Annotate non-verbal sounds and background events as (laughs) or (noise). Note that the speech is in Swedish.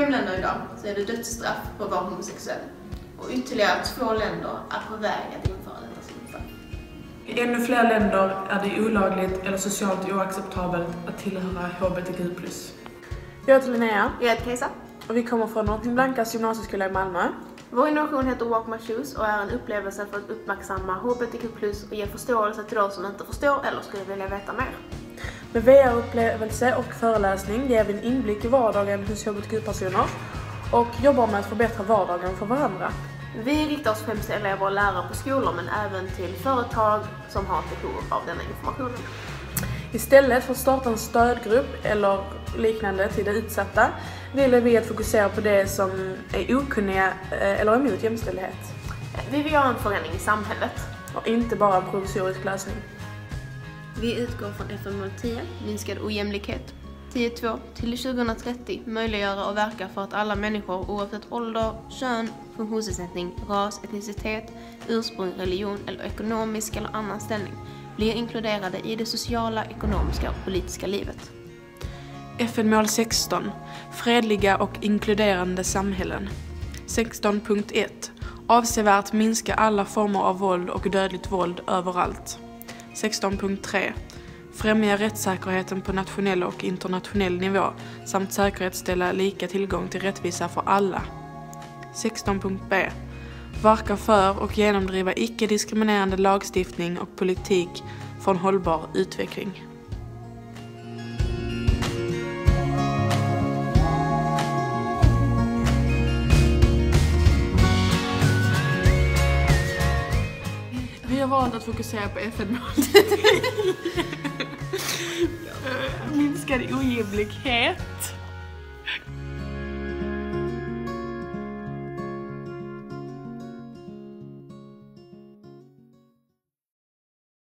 fem länder idag så är det dödsstraff på att vara homosexuell. Och ytterligare två länder är på väg att införa detta straff. I ännu fler länder är det olagligt eller socialt oacceptabelt att tillhöra HBTQ+. Jag heter Linnea Jag heter Kajsa. och vi kommer från Norrköping Blankas gymnasieskola i Malmö. Vår innovation heter Walk My Shoes och är en upplevelse för att uppmärksamma HBTQ+, och ge förståelse till de som inte förstår eller skulle vilja veta mer. Med VR-upplevelse och föreläsning ger vi en inblick i vardagen hos hbtq-personer och jobbar med att förbättra vardagen för varandra. Vi riktar oss främst till elever och lärare på skolor men även till företag som har ett behov av denna informationen. Istället för att starta en stödgrupp eller liknande till de utsatta vill vi att fokusera på det som är okunniga eh, eller emot jämställdhet Vi vill göra en förändring i samhället. och inte bara en provisorisk lösning. Vi utgår från FN-mål 10, minskad ojämlikhet. 10.2 till 2030 möjliggöra och verka för att alla människor oavsett ålder, kön, funktionsnedsättning, ras, etnicitet, ursprung, religion eller ekonomisk eller annan ställning blir inkluderade i det sociala, ekonomiska och politiska livet. FN-mål 16. Fredliga och inkluderande samhällen. 16.1. Avsevärt minska alla former av våld och dödligt våld överallt. 16.3. Främja rättssäkerheten på nationell och internationell nivå samt säkerhetsställa lika tillgång till rättvisa för alla. 16.b. Verka för och genomdriva icke-diskriminerande lagstiftning och politik för en hållbar utveckling. Har valt att fokusera på FN-målet. (laughs) Minskad ojämlikhet.